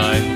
time.